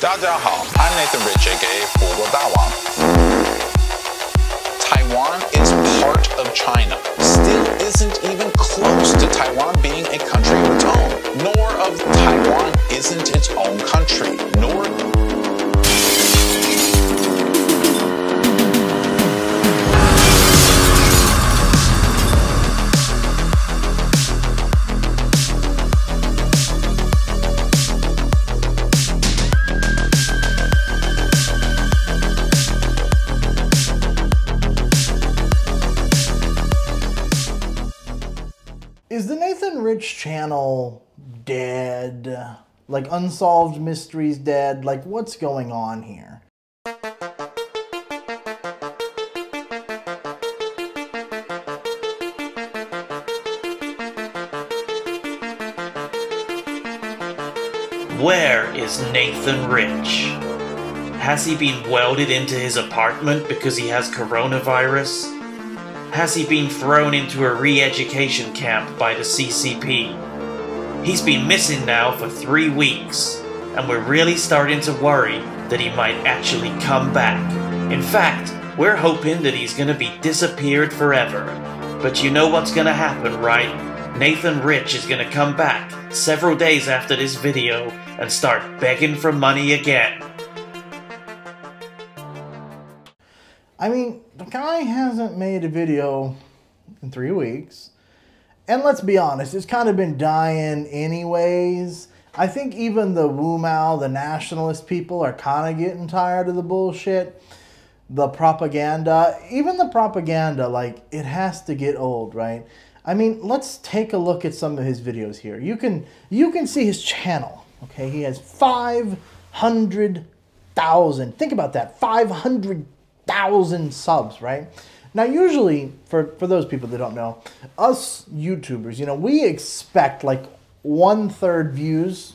大家好，I'm Nathan Rich, aka 火锅大王。Taiwan is part of China, still isn't even close to Taiwan being a country of its own, nor of Taiwan isn't its own country, nor Channel dead? Like Unsolved Mysteries dead? Like what's going on here? Where is Nathan Rich? Has he been welded into his apartment because he has coronavirus? Has he been thrown into a re education camp by the CCP? He's been missing now for three weeks, and we're really starting to worry that he might actually come back. In fact, we're hoping that he's gonna be disappeared forever. But you know what's gonna happen, right? Nathan Rich is gonna come back several days after this video and start begging for money again. I mean, the guy hasn't made a video in three weeks. And let's be honest, it's kind of been dying anyways. I think even the Wu Mao, the nationalist people, are kind of getting tired of the bullshit. The propaganda, even the propaganda, like, it has to get old, right? I mean, let's take a look at some of his videos here. You can you can see his channel. Okay, he has 500,000. Think about that. 500,000 subs, right? Now, usually, for, for those people that don't know, us YouTubers, you know, we expect like one third views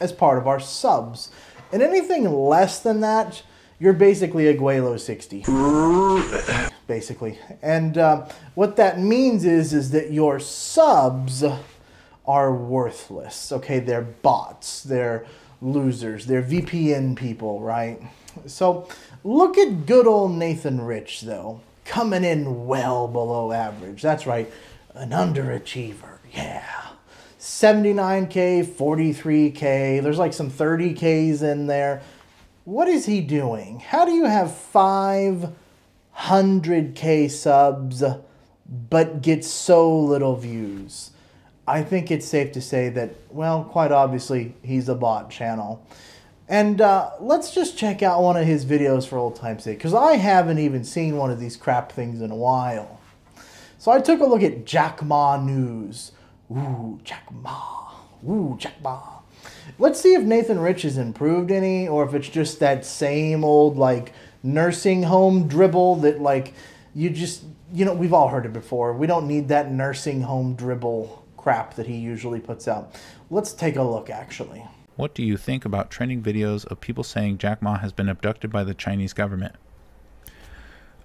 as part of our subs. And anything less than that, you're basically a Gweilo 60. basically. And uh, what that means is, is that your subs are worthless. Okay, they're bots, they're losers, they're VPN people, right? So look at good old Nathan Rich, though, coming in well below average. That's right, an underachiever, yeah. 79K, 43K, there's like some 30Ks in there. What is he doing? How do you have 500K subs but get so little views? I think it's safe to say that, well, quite obviously, he's a bot channel. And uh, let's just check out one of his videos for old time's sake, because I haven't even seen one of these crap things in a while. So I took a look at Jack Ma News. Ooh, Jack Ma. Ooh, Jack Ma. Let's see if Nathan Rich has improved any, or if it's just that same old, like, nursing home dribble that, like, you just, you know, we've all heard it before. We don't need that nursing home dribble crap that he usually puts out. Let's take a look, actually. What do you think about trending videos of people saying Jack Ma has been abducted by the Chinese government?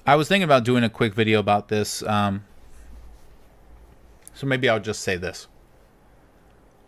I was thinking about doing a quick video about this. Um, so maybe I'll just say this.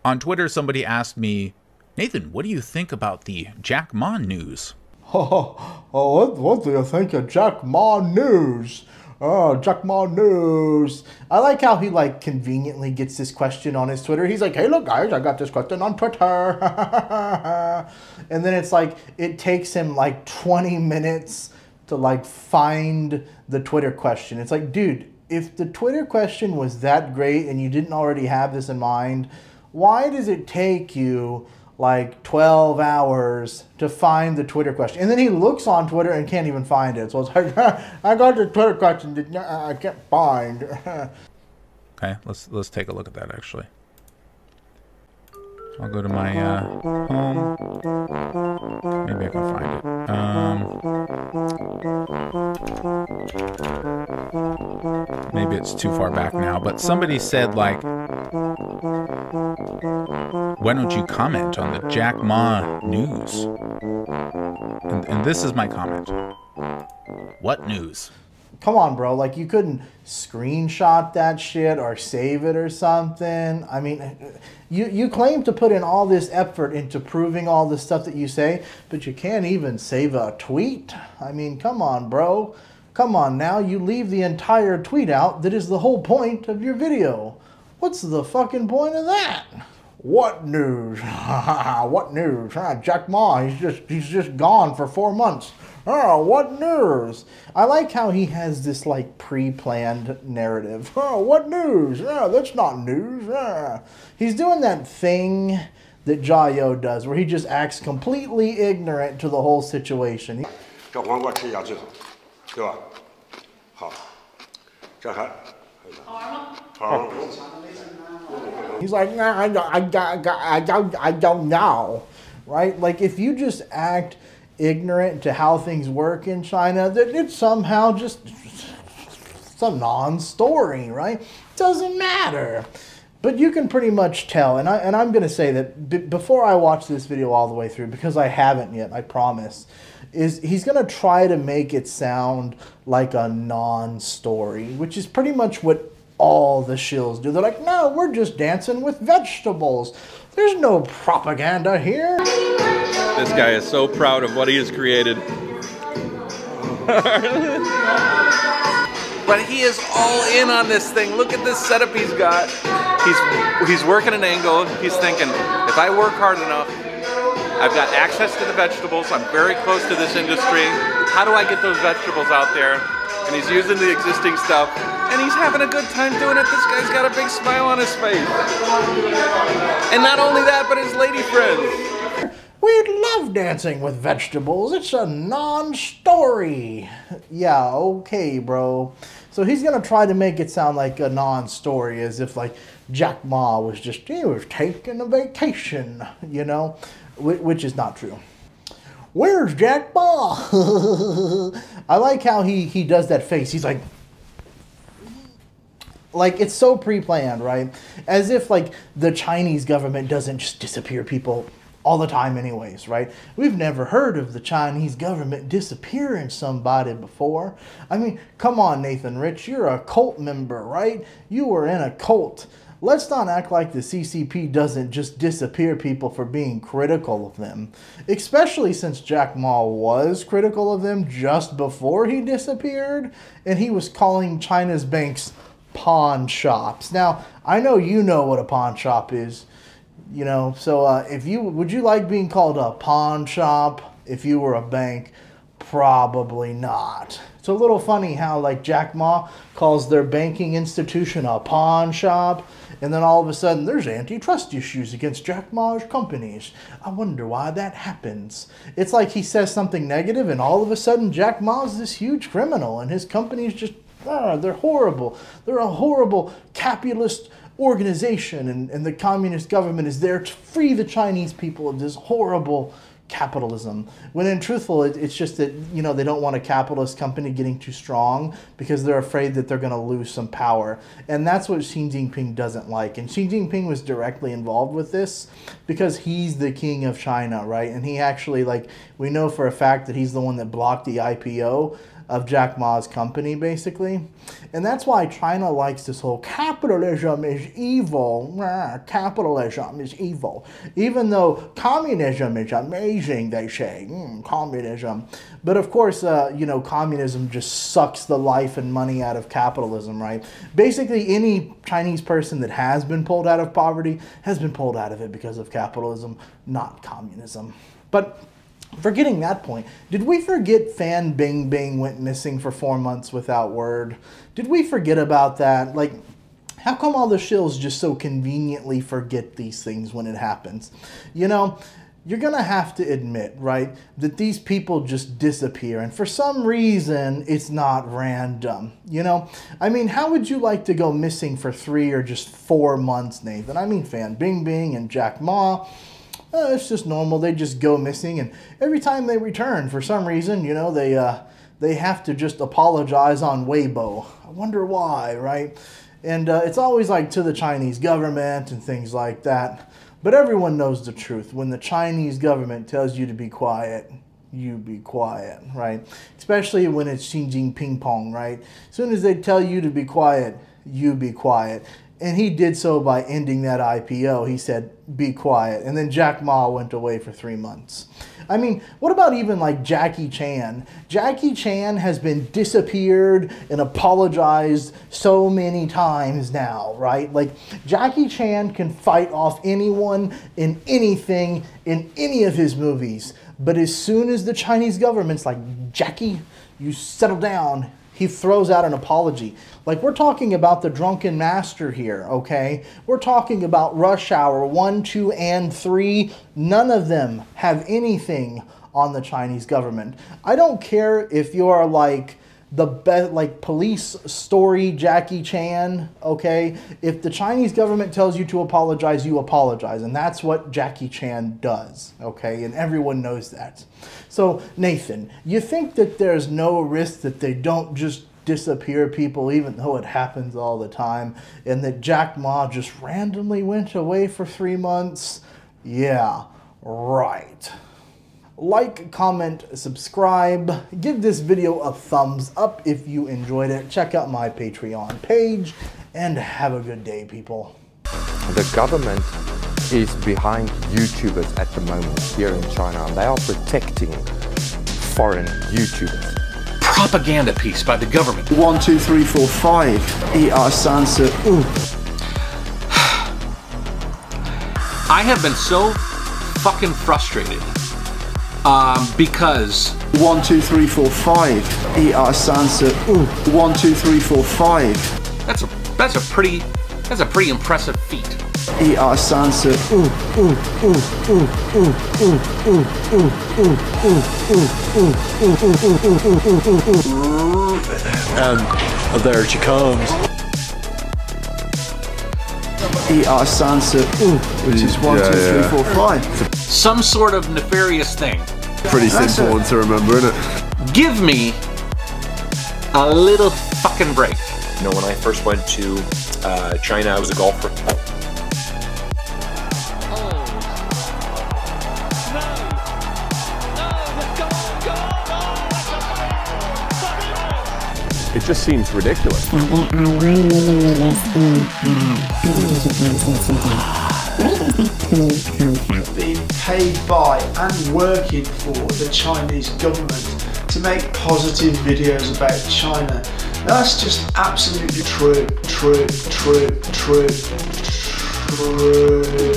On Twitter, somebody asked me, Nathan, what do you think about the Jack Ma news? Oh, what, what do you think of Jack Ma News? Oh, Jack Ma News. I like how he like conveniently gets this question on his Twitter. He's like, "Hey, look, guys, I got this question on Twitter," and then it's like it takes him like twenty minutes to like find the Twitter question. It's like, dude, if the Twitter question was that great and you didn't already have this in mind, why does it take you? Like 12 hours to find the Twitter question. And then he looks on Twitter and can't even find it. So it's like, I got the Twitter question I can't find. okay, let's let's take a look at that actually. I'll go to my uh, home. Maybe I can find it. Um, maybe it's too far back now, but somebody said like, why don't you comment on the Jack Ma news? And, and this is my comment. What news? come on, bro. Like you couldn't screenshot that shit or save it or something. I mean, you you claim to put in all this effort into proving all the stuff that you say, but you can't even save a tweet. I mean, come on, bro. Come on now, you leave the entire tweet out that is the whole point of your video. What's the fucking point of that? What news? what news? Ah, Jack Ma, he's just he's just gone for four months. Oh, what news? I like how he has this like pre-planned narrative. Oh, what news? Yeah, that's not news. Yeah. He's doing that thing that Jayo does, where he just acts completely ignorant to the whole situation. 这黄瓜吃一下最好，对吧？好，这还好玩吗？好玩。 He's like, nah, I, don't- I, don't- I, don't, I don't know, right? Like if you just act ignorant to how things work in China, that it's somehow just some non-story, right? Doesn't matter. But you can pretty much tell, and I and I'm gonna say that before I watch this video all the way through, because I haven't yet, I promise, is he's gonna try to make it sound like a non-story, which is pretty much what all the shills do. They're like, no, we're just dancing with vegetables. There's no propaganda here. This guy is so proud of what he has created. but he is all in on this thing. Look at this setup he's got. He's he's working an angle. He's thinking, if I work hard enough, I've got access to the vegetables. I'm very close to this industry. How do I get those vegetables out there? And he's using the existing stuff. And he's having a good time doing it. This guy's got a big smile on his face. And not only that, but his lady friends. We love dancing with vegetables. It's a non-story. Yeah, okay, bro. So he's gonna try to make it sound like a non-story, as if like Jack Ma was just he was taking a vacation, you know, Wh- which is not true. Where's Jack Ma? I like how he he does that face. He's like, like it's so pre-planned, right? As if like the Chinese government doesn't just disappear people all the time anyways, right? We've never heard of the Chinese government disappearing somebody before. I mean, come on, Nathan Rich, you're a cult member, right? You were in a cult. Let's not act like the CCP doesn't just disappear people for being critical of them, especially since Jack Ma was critical of them just before he disappeared, and he was calling China's banks pawn shops. Now, I know you know what a pawn shop is, you know, so uh, if you would you like being called a pawn shop if you were a bank? Probably not. It's a little funny how like Jack Ma calls their banking institution a pawn shop, and then all of a sudden there's antitrust issues against Jack Ma's companies. I wonder why that happens. It's like he says something negative, and all of a sudden Jack Ma's this huge criminal, and his company's just ah, they're horrible. They're a horrible capitalist organization, and, and the communist government is there to free the Chinese people of this horrible capitalism. When in truthful, it, it's just that you know they don't want a capitalist company getting too strong because they're afraid that they're going to lose some power, and that's what Xi Jinping doesn't like. And Xi Jinping was directly involved with this because he's the king of China, right? And he actually like we know for a fact that he's the one that blocked the IPO of Jack Ma's company, basically. And that's why China likes this whole capitalism is evil. Capitalism is evil. Even though communism is amazing, they say. Mm, communism. But of course, uh, you know, communism just sucks the life and money out of capitalism, right? Basically, any Chinese person that has been pulled out of poverty has been pulled out of it because of capitalism, not communism. But Forgetting that point, did we forget Fan Bing Bing went missing for four months without word? Did we forget about that? Like, how come all the shills just so conveniently forget these things when it happens? You know, you're gonna have to admit, right, that these people just disappear, and for some reason, it's not random. You know, I mean, how would you like to go missing for three or just four months, Nathan? I mean, Fan Bing Bing and Jack Ma. Uh, it's just normal. They just go missing, and every time they return, for some reason, you know, they uh, they have to just apologize on Weibo. I wonder why, right? And uh, it's always like to the Chinese government and things like that. But everyone knows the truth. When the Chinese government tells you to be quiet, you be quiet, right? Especially when it's Xi Jinping Pong, right? As soon as they tell you to be quiet, you be quiet. And he did so by ending that IPO. He said, be quiet. And then Jack Ma went away for three months. I mean, what about even like Jackie Chan? Jackie Chan has been disappeared and apologized so many times now, right? Like, Jackie Chan can fight off anyone in anything in any of his movies. But as soon as the Chinese government's like, Jackie, you settle down, he throws out an apology. Like we're talking about the drunken master here, okay? We're talking about rush hour one, two, and three. None of them have anything on the Chinese government. I don't care if you're like the best like police story Jackie Chan, okay? If the Chinese government tells you to apologize, you apologize. And that's what Jackie Chan does, okay? And everyone knows that. So, Nathan, you think that there's no risk that they don't just disappear people even though it happens all the time and that Jack Ma just randomly went away for 3 months? Yeah, right like, comment, subscribe, give this video a thumbs up if you enjoyed it, check out my Patreon page, and have a good day, people. The government is behind YouTubers at the moment here in China, and they are protecting foreign YouTubers. Propaganda piece by the government. One, two, three, four, five. Eat our sansa. Ooh. I have been so fucking frustrated um, because one, two, three, four, five. Our sansa. Ooh. One, two, three, four, five. That's a that's a pretty that's a pretty impressive feat. Eat our sansa. Ooh, ooh, ooh, ooh, ooh, ooh, ooh, ooh, ooh, ooh, ooh, ooh, And there she comes. Eat our sansa. Ooh, which is one, two, three, four, five. Some sort of nefarious thing. Pretty simple one to remember, isn't it? Give me a little fucking break. You know, when I first went to uh, China, I was a golfer. It just seems ridiculous. Being paid by and working for the Chinese government to make positive videos about China. That's just absolutely true, true, true, true, Gweilo,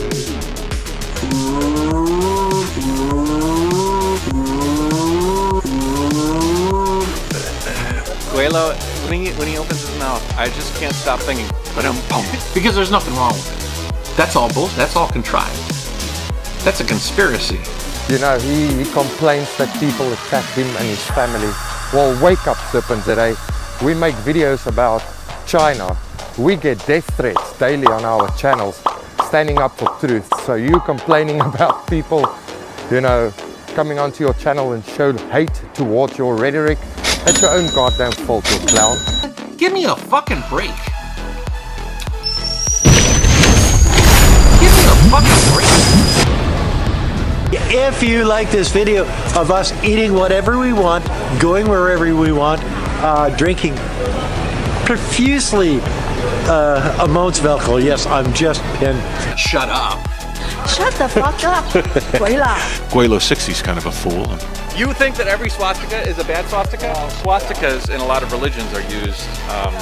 when he when he opens his mouth, I just can't stop thinking, but I'm because there's nothing wrong with it. That's all bull. That's all contrived. That's a conspiracy. You know, he, he complains that people attack him and his family. Well, wake up, Serpent today. We make videos about China. We get death threats daily on our channels, standing up for truth. So you complaining about people, you know, coming onto your channel and show hate towards your rhetoric, that's your own goddamn fault, you clown. Give me a fucking break. Give me a fucking break. If you like this video of us eating whatever we want, going wherever we want, uh, drinking profusely uh, a Moonsvelkel, yes, I'm just pinned. Shut up. Shut the fuck up, Gweilo. Gweilo 60's kind of a fool. You think that every swastika is a bad swastika? Swastikas in a lot of religions are used um,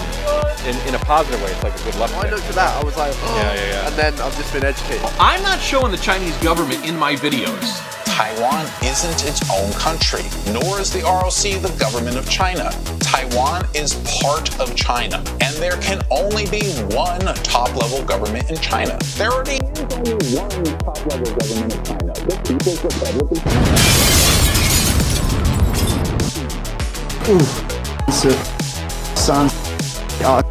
in, in a positive way. It's like a good luck I looked at that, I was like, oh, Yeah, yeah, yeah. and then I've just been educated. I'm not showing the Chinese government in my videos. Taiwan isn't its own country, nor is the ROC the government of China. Taiwan is part of China, and there can only be one top level government in China. There already is only one top level government in China, the People's Republic of China. Ooh. It's a sun. Uh,